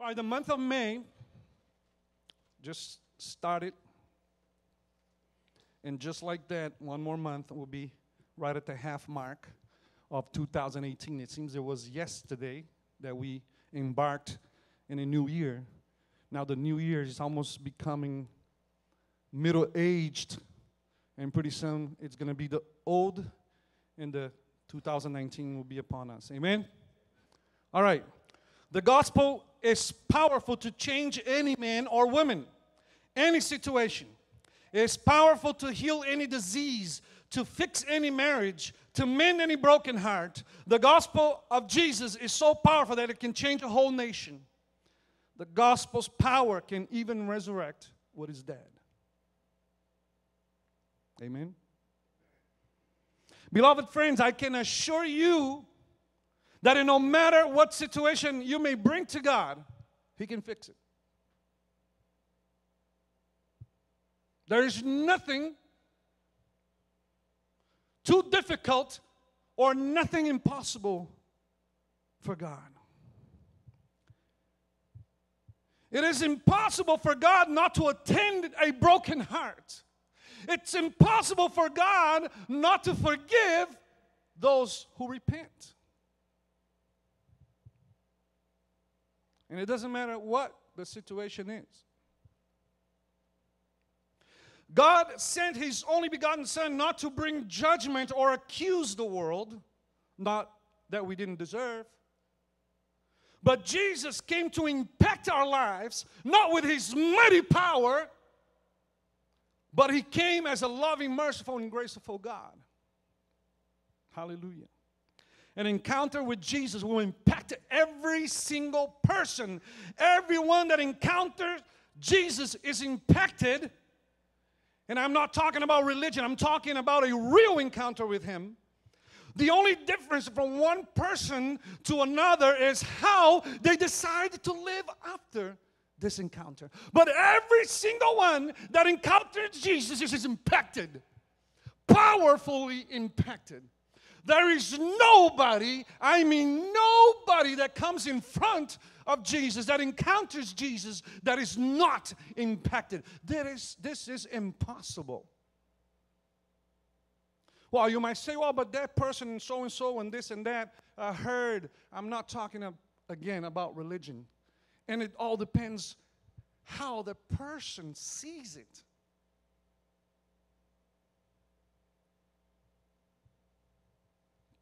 Well, the month of May just started. And just like that, one more month will be right at the half mark of 2018. It seems it was yesterday that we embarked in a new year. Now, the new year is almost becoming middle aged, and pretty soon it's going to be the old, and the 2019 will be upon us. Amen? All right. The gospel is powerful to change any man or woman, any situation. It's powerful to heal any disease, to fix any marriage, to mend any broken heart. The gospel of Jesus is so powerful that it can change a whole nation. The gospel's power can even resurrect what is dead. Amen. Beloved friends, I can assure you that in no matter what situation you may bring to God, He can fix it. There is nothing too difficult or nothing impossible for God. It is impossible for God not to attend a broken heart. It's impossible for God not to forgive those who repent. And it doesn't matter what the situation is. God sent his only begotten Son not to bring judgment or accuse the world, not that we didn't deserve. But Jesus came to impact our lives, not with his mighty power, but he came as a loving, merciful, and graceful God. Hallelujah. An encounter with Jesus will impact every single person. Everyone that encounters Jesus is impacted. And I'm not talking about religion, I'm talking about a real encounter with Him. The only difference from one person to another is how they decide to live after this encounter. But every single one that encounters Jesus is impacted, powerfully impacted. There is nobody, I mean, nobody that comes in front of Jesus, that encounters Jesus, that is not impacted. There is, this is impossible. Well, you might say, well, but that person, and so and so, and this and that, uh, heard. I'm not talking again about religion. And it all depends how the person sees it.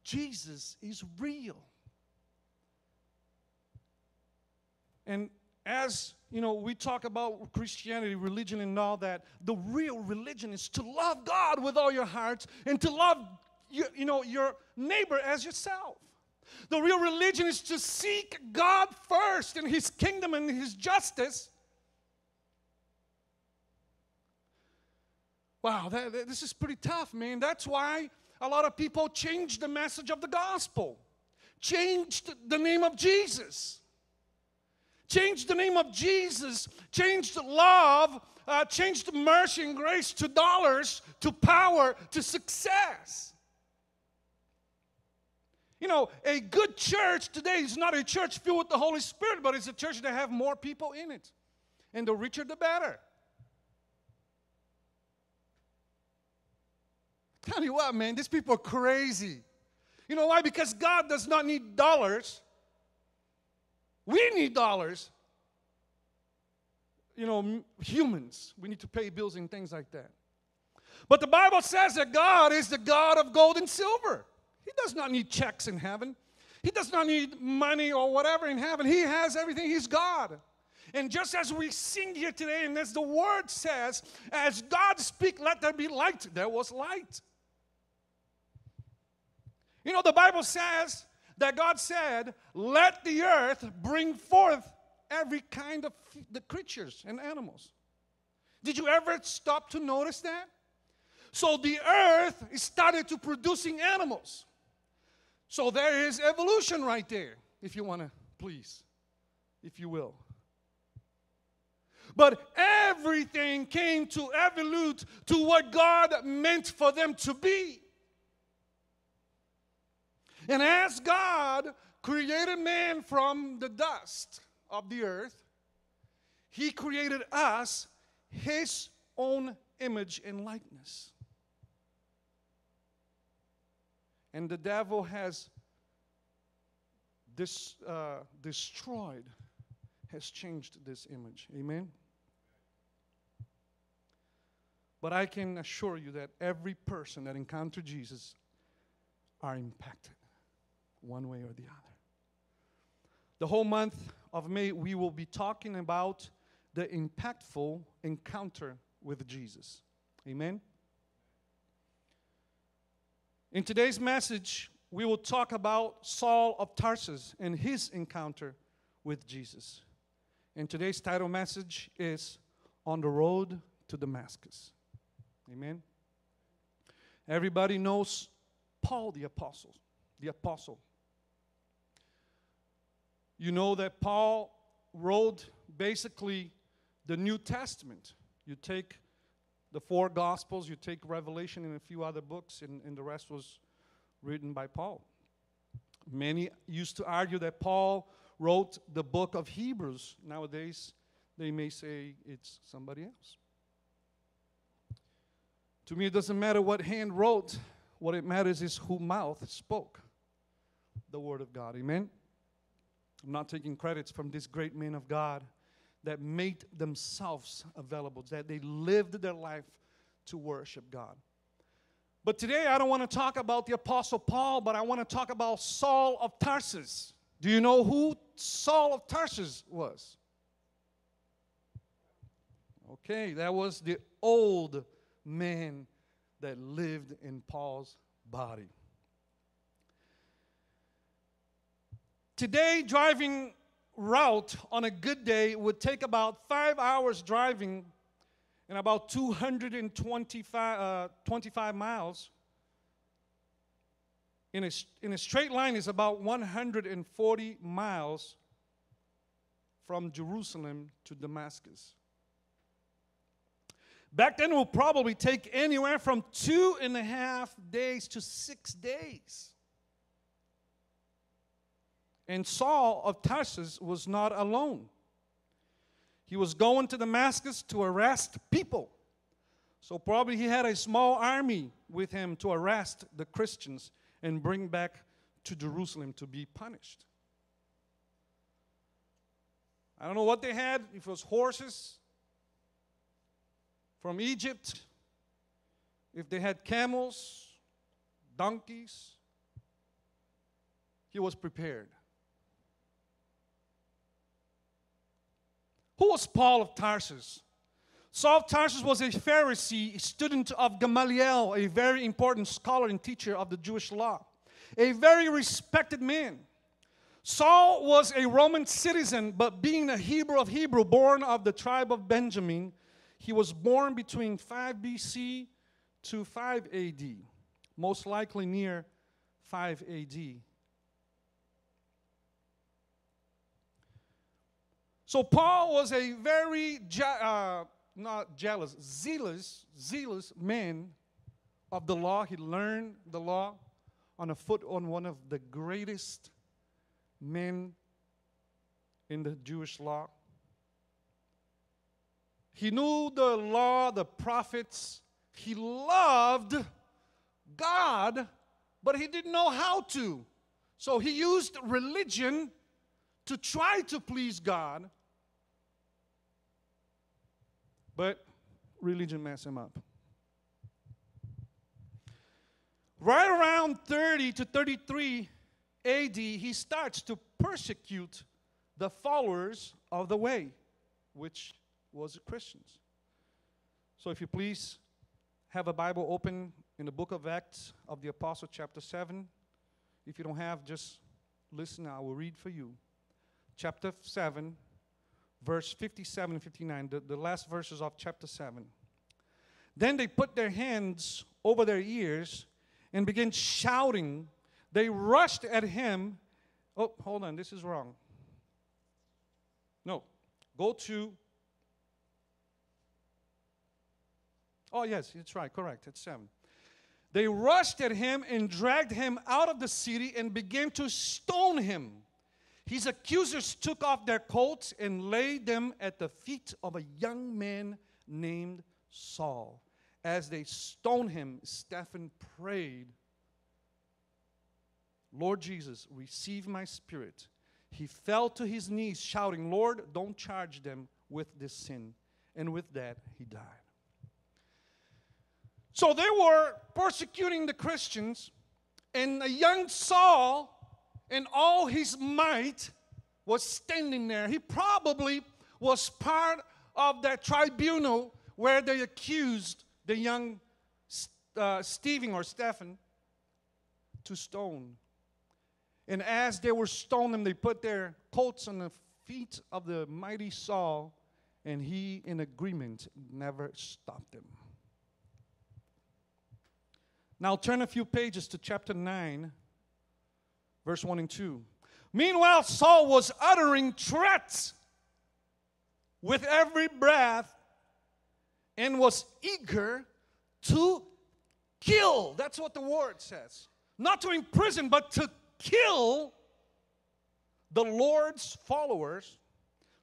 Jesus is real. And as you know, we talk about Christianity, religion, and all that. The real religion is to love God with all your heart and to love you, you know your neighbor as yourself. The real religion is to seek God first and His kingdom and His justice. Wow, that, that, this is pretty tough, man. That's why a lot of people changed the message of the gospel, changed the name of Jesus, changed the name of Jesus, changed love, uh, changed mercy and grace to dollars, to power, to success. You know, a good church today is not a church filled with the Holy Spirit, but it's a church that have more people in it. And the richer the better. Tell you what, man, these people are crazy. You know why? Because God does not need dollars. We need dollars. You know, humans, we need to pay bills and things like that. But the Bible says that God is the God of gold and silver. He does not need checks in heaven. He does not need money or whatever in heaven. He has everything. He's God. And just as we sing here today, and as the word says, as God speak, let there be light, there was light. You know, the Bible says that God said, Let the earth bring forth every kind of the creatures and animals. Did you ever stop to notice that? So the earth started to producing animals. So there is evolution right there, if you want to, please, if you will. But everything came to evolve to what God meant for them to be. And as God created man from the dust of the earth, He created us His own image and likeness. And the devil has this, uh, destroyed, has changed this image. Amen? But I can assure you that every person that encountered Jesus are impacted one way or the other. The whole month of May, we will be talking about the impactful encounter with Jesus. Amen? In today's message, we will talk about Saul of Tarsus and his encounter with Jesus. And today's title message is On the Road to Damascus. Amen. Everybody knows Paul the apostle, the apostle. You know that Paul wrote basically the New Testament. You take the four Gospels, you take Revelation and a few other books, and, and the rest was written by Paul. Many used to argue that Paul wrote the book of Hebrews. Nowadays, they may say it's somebody else. To me, it doesn't matter what hand wrote, what it matters is who mouth spoke the word of God. Amen? I'm not taking credits from these great men of God that made themselves available, that they lived their life to worship God. But today I don't want to talk about the Apostle Paul, but I want to talk about Saul of Tarsus. Do you know who Saul of Tarsus was? Okay, that was the old man that lived in Paul's body. Today, driving route on a good day would take about five hours driving and about 225 uh, 25 miles. In a, in a straight line is about 140 miles from Jerusalem to Damascus. Back then, it would probably take anywhere from two and a half days to six days. And Saul of Tarsus was not alone. He was going to Damascus to arrest people. So, probably he had a small army with him to arrest the Christians and bring back to Jerusalem to be punished. I don't know what they had, if it was horses from Egypt, if they had camels, donkeys. He was prepared. Who was Paul of Tarsus? Saul of Tarsus was a Pharisee, a student of Gamaliel, a very important scholar and teacher of the Jewish law, a very respected man. Saul was a Roman citizen, but being a Hebrew of Hebrew, born of the tribe of Benjamin, he was born between 5 BC to 5 AD, most likely near 5 AD. So Paul was a very je- uh, not jealous, zealous, zealous man of the law. He learned the law on a foot on one of the greatest men in the Jewish law. He knew the law, the prophets. He loved God, but he didn't know how to. So he used religion to try to please God but religion messed him up. Right around 30 to 33 AD, he starts to persecute the followers of the way, which was Christians. So, if you please have a Bible open in the book of Acts of the Apostle, chapter 7. If you don't have, just listen, I will read for you. Chapter 7, verse 57 and 59, the, the last verses of chapter 7. Then they put their hands over their ears and began shouting. They rushed at him. Oh, hold on, this is wrong. No, go to. Oh, yes, it's right, correct, it's 7. They rushed at him and dragged him out of the city and began to stone him. his accusers took off their coats and laid them at the feet of a young man named Saul. As they stoned him, Stephen prayed, Lord Jesus, receive my spirit. He fell to his knees, shouting, Lord, don't charge them with this sin. And with that, he died. So they were persecuting the Christians, and a young Saul, in all his might, was standing there. He probably was part of that tribunal where they accused the young uh, Stephen or Stephen to stone. And as they were stoning, they put their coats on the feet of the mighty Saul, and he, in agreement, never stopped them. Now turn a few pages to chapter 9, verse 1 and 2. Meanwhile, Saul was uttering threats with every breath and was eager to kill. That's what the word says. Not to imprison, but to kill the Lord's followers.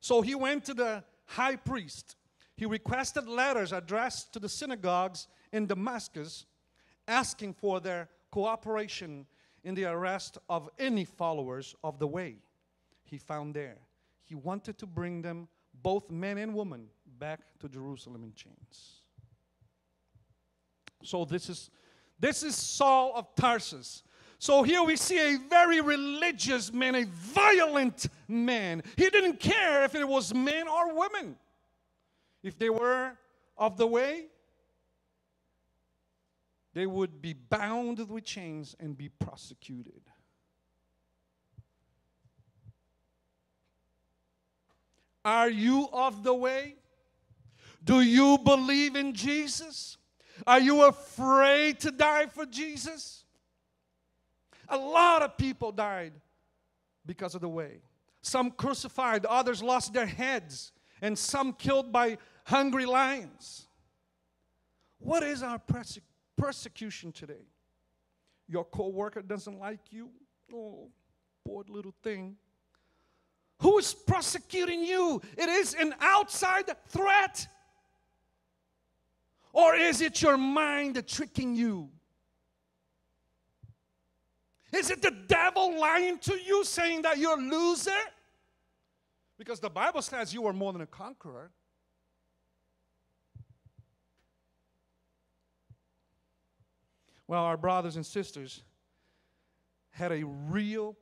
So he went to the high priest. He requested letters addressed to the synagogues in Damascus, asking for their cooperation in the arrest of any followers of the way he found there. He wanted to bring them, both men and women, back to Jerusalem in chains. So this is this is Saul of Tarsus. So here we see a very religious man, a violent man. He didn't care if it was men or women. If they were of the way, they would be bound with chains and be prosecuted. Are you of the way? Do you believe in Jesus? Are you afraid to die for Jesus? A lot of people died because of the way. Some crucified, others lost their heads, and some killed by hungry lions. What is our perse- persecution today? Your coworker doesn't like you? Oh, poor little thing. Who is prosecuting you? It is an outside threat. Or is it your mind tricking you? Is it the devil lying to you saying that you're a loser? Because the Bible says you are more than a conqueror. Well, our brothers and sisters had a real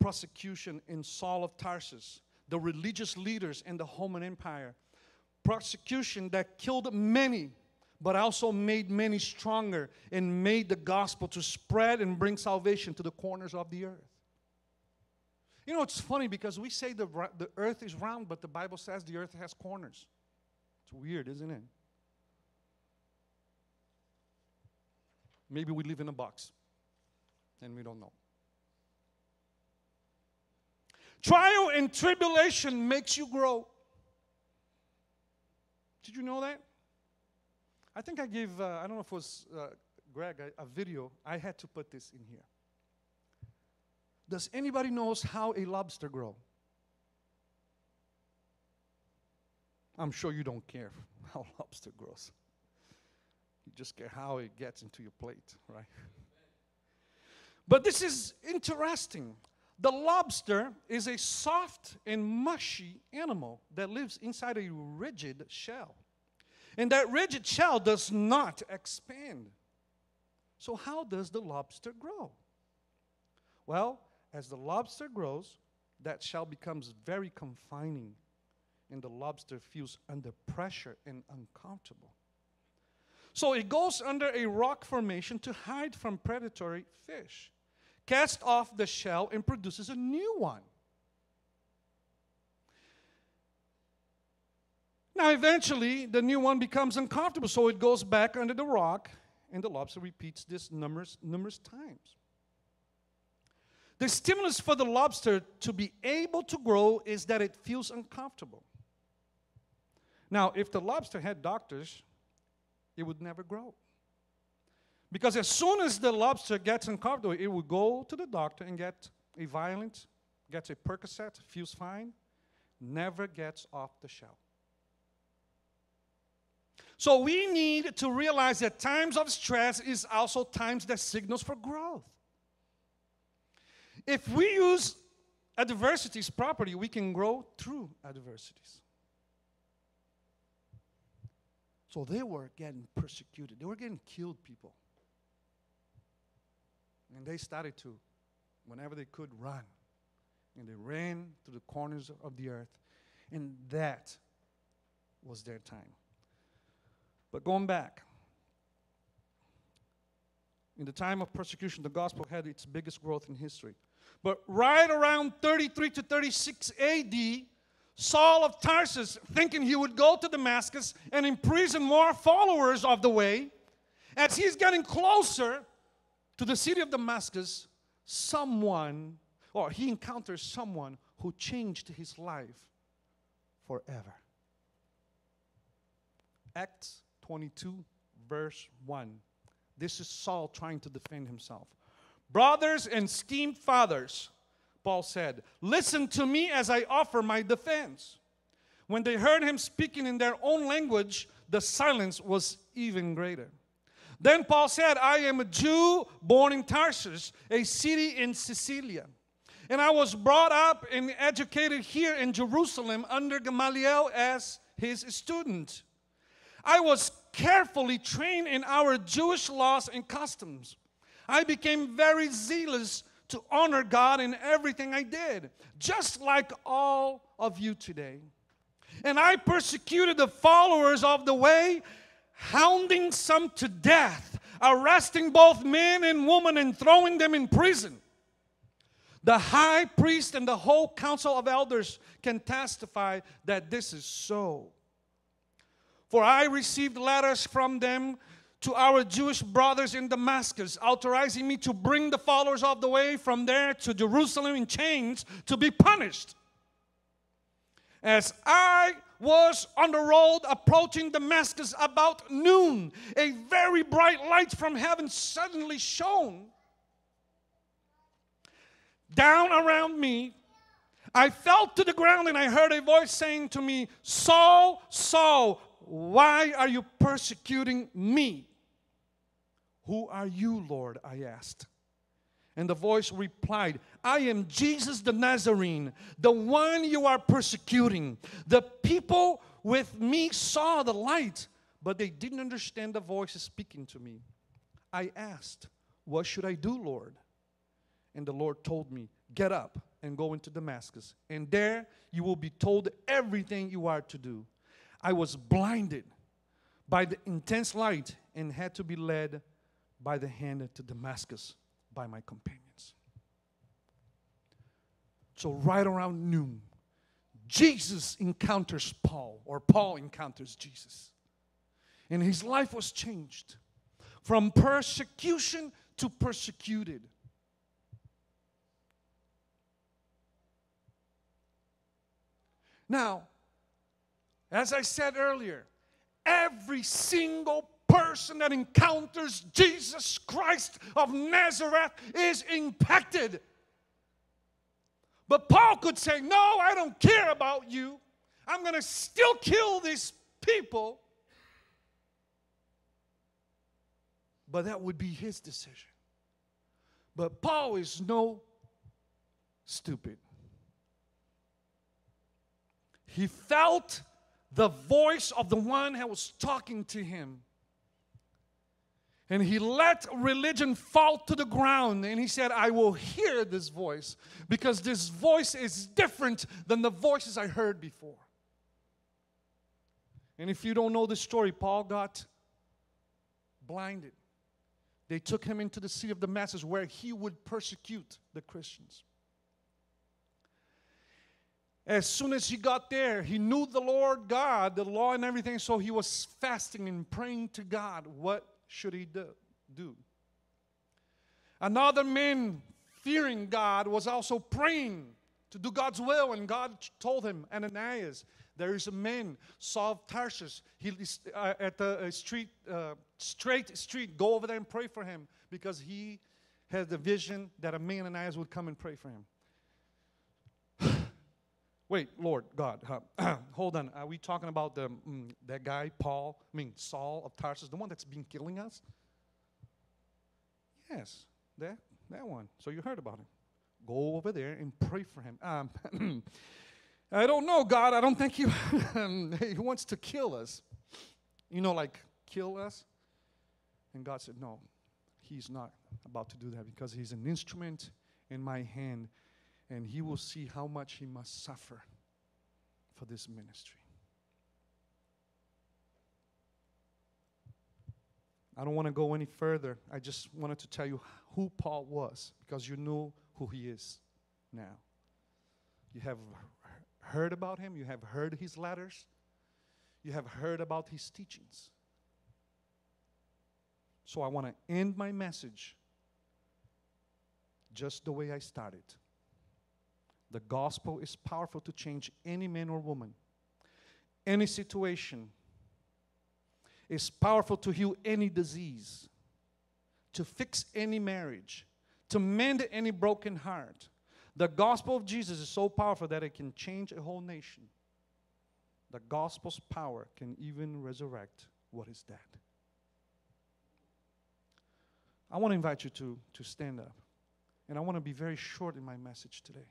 prosecution in Saul of Tarsus, the religious leaders in the Roman Empire. Prosecution that killed many but also made many stronger and made the gospel to spread and bring salvation to the corners of the earth. You know, it's funny because we say the, the earth is round, but the Bible says the earth has corners. It's weird, isn't it? Maybe we live in a box and we don't know. Trial and tribulation makes you grow. Did you know that? I think I gave, uh, I don't know if it was uh, Greg, a, a, video. I had to put this in here. Does anybody knows how a lobster grow? I'm sure you don't care how lobster grows. You just care how it gets into your plate, right? but this is interesting. The lobster is a soft and mushy animal that lives inside a rigid shell. And that rigid shell does not expand. So, how does the lobster grow? Well, as the lobster grows, that shell becomes very confining, and the lobster feels under pressure and uncomfortable. So, it goes under a rock formation to hide from predatory fish, casts off the shell, and produces a new one. Now, eventually, the new one becomes uncomfortable, so it goes back under the rock, and the lobster repeats this numerous, numerous times. The stimulus for the lobster to be able to grow is that it feels uncomfortable. Now, if the lobster had doctors, it would never grow. Because as soon as the lobster gets uncomfortable, it would go to the doctor and get a Valium gets a Percocet, feels fine, never gets off the shelf. So we need to realize that times of stress is also times that signals for growth. If we use adversities properly, we can grow through adversities. So they were getting persecuted, they were getting killed, people. And they started to, whenever they could, run. And they ran to the corners of the earth. And that was their time. But going back, in the time of persecution, the gospel had its biggest growth in history. But right around 33 to 36 AD, Saul of Tarsus, thinking he would go to Damascus and imprison more followers of the way, as he's getting closer to the city of Damascus, someone, or he encounters someone who changed his life forever. Acts 22, verse 1. This is Saul trying to defend himself. Brothers and esteemed fathers, Paul said, listen to me as I offer my defense. When they heard him speaking in their own language, the silence was even greater. Then Paul said, I am a Jew born in Tarsus, a city in Cilicia. And I was brought up and educated here in Jerusalem under Gamaliel as his student. I was carefully trained in our Jewish laws and customs. I became very zealous to honor God in everything I did, just like all of you today. And I persecuted the followers of the way, hounding some to death, arresting both men and women, and throwing them in prison. The high priest and the whole council of elders can testify that this is so. For I received letters from them to our Jewish brothers in Damascus, authorizing me to bring the followers of the way from there to Jerusalem in chains to be punished. As I was on the road approaching Damascus about noon, a very bright light from heaven suddenly shone down around me. I fell to the ground and I heard a voice saying to me, Saul, Saul, why are you persecuting me? Who are you, Lord? I asked. And the voice replied, I am Jesus the Nazarene, the one you are persecuting. The people with me saw the light, but they didn't understand the voice speaking to me. I asked, What should I do, Lord? And the Lord told me, Get up and go into Damascus, and there you will be told everything you are to do. I was blinded by the intense light and had to be led by the hand to Damascus by my companions. So, right around noon, Jesus encounters Paul, or Paul encounters Jesus. And his life was changed from persecution to persecuted. Now, as I said earlier, every single person that encounters Jesus Christ of Nazareth is impacted. But Paul could say, No, I don't care about you. I'm going to still kill these people. But that would be his decision. But Paul is no stupid. He felt the voice of the one that was talking to him. And he let religion fall to the ground and he said, I will hear this voice because this voice is different than the voices I heard before. And if you don't know the story, Paul got blinded. They took him into the city of Damascus where he would persecute the Christians. As soon as he got there, he knew the Lord God, the law and everything, so he was fasting and praying to God. What should he do? Another man, fearing God, was also praying to do God's will, and God told him, Ananias, there is a man, Saul of Tarsus, he is uh, at the uh, street, uh, straight street. Go over there and pray for him because he had the vision that a man Ananias would come and pray for him. Wait, Lord God, hold on. Are we talking about the, mm, that guy, Paul? I mean, Saul of Tarsus, the one that's been killing us? Yes, that, that one. So you heard about him. Go over there and pray for him. Um, I don't know, God. I don't think he, he wants to kill us. You know, like kill us. And God said, No, he's not about to do that because he's an instrument in my hand and he will see how much he must suffer for this ministry. I don't want to go any further. I just wanted to tell you who Paul was because you know who he is now. You have heard about him, you have heard his letters, you have heard about his teachings. So I want to end my message just the way I started. The gospel is powerful to change any man or woman, any situation. Is powerful to heal any disease, to fix any marriage, to mend any broken heart. The gospel of Jesus is so powerful that it can change a whole nation. The gospel's power can even resurrect what is dead. I want to invite you to, to stand up. And I want to be very short in my message today.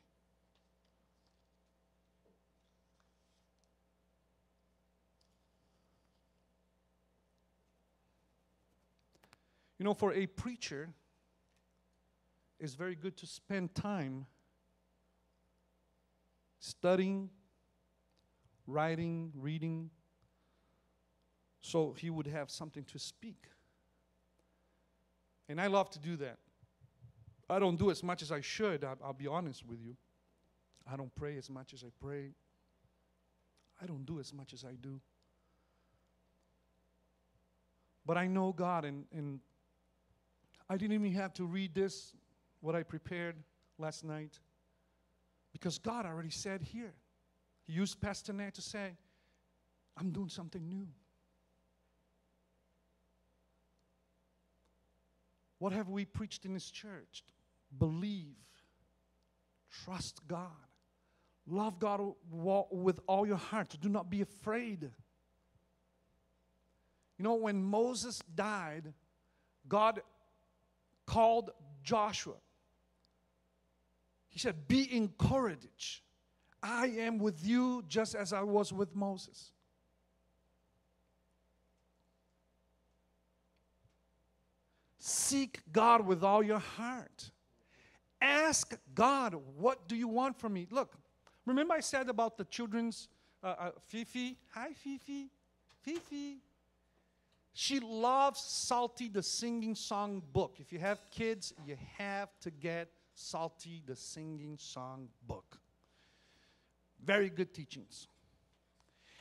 You know, for a preacher, it's very good to spend time studying, writing, reading, so he would have something to speak. And I love to do that. I don't do as much as I should, I'll, I'll be honest with you. I don't pray as much as I pray. I don't do as much as I do. But I know God, and, and I didn't even have to read this, what I prepared last night, because God already said here. He used Pastor Nat to say, I'm doing something new. What have we preached in this church? Believe, trust God, love God with all your heart. Do not be afraid. You know, when Moses died, God called Joshua. He said, Be encouraged. I am with you just as I was with Moses. Seek God with all your heart. Ask God, What do you want from me? Look, remember I said about the children's uh, uh, Fifi? Hi, Fifi. Fifi. She loves Psalty the singing song book. If you have kids, you have to get Psalty the singing song book. Very good teachings.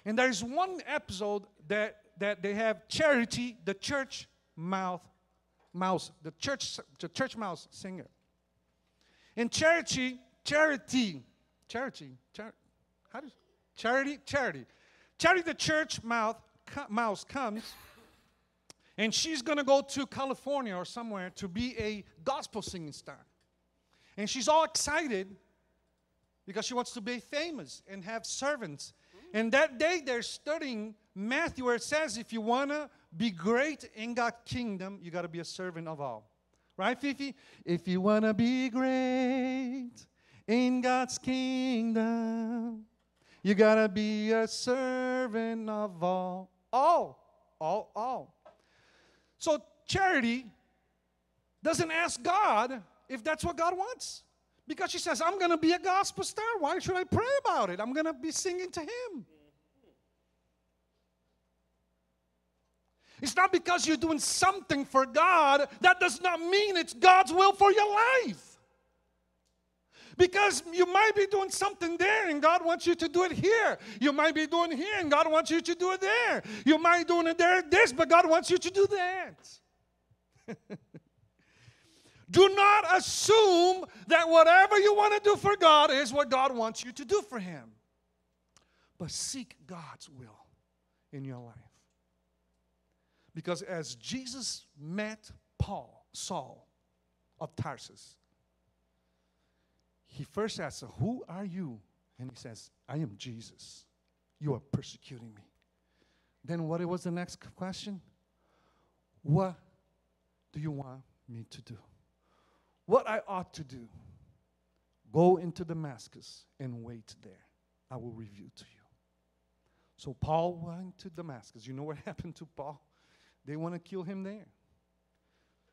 And there's one episode that, that they have Charity, the church mouth mouse, the church, the church mouse singer. And Charity, Charity, Charity, char, how does Charity, Charity, Charity, the church mouth mouse comes and she's going to go to California or somewhere to be a gospel singing star. And she's all excited because she wants to be famous and have servants. And that day they're studying Matthew where it says if you want to be great in God's kingdom, you got to be a servant of all. Right, Fifi? If you want to be great in God's kingdom, you got to be a servant of all. All, all, all. So charity doesn't ask God if that's what God wants. Because she says, I'm going to be a gospel star. Why should I pray about it? I'm going to be singing to Him. It's not because you're doing something for God, that does not mean it's God's will for your life. Because you might be doing something there and God wants you to do it here. You might be doing here and God wants you to do it there. You might be doing it there, this, but God wants you to do that. do not assume that whatever you want to do for God is what God wants you to do for Him. But seek God's will in your life. Because as Jesus met Paul, Saul of Tarsus, he first asked, Who are you? And he says, I am Jesus. You are persecuting me. Then what was the next question? What do you want me to do? What I ought to do? Go into Damascus and wait there. I will reveal to you. So Paul went to Damascus. You know what happened to Paul? They want to kill him there.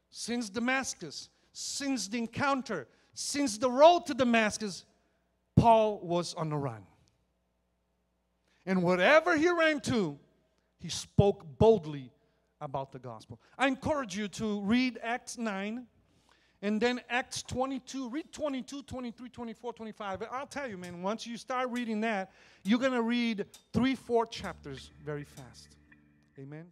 Since Damascus, since the encounter, since the road to Damascus, Paul was on the run. And whatever he ran to, he spoke boldly about the gospel. I encourage you to read Acts 9 and then Acts 22. Read 22, 23, 24, 25. I'll tell you, man, once you start reading that, you're going to read three, four chapters very fast. Amen.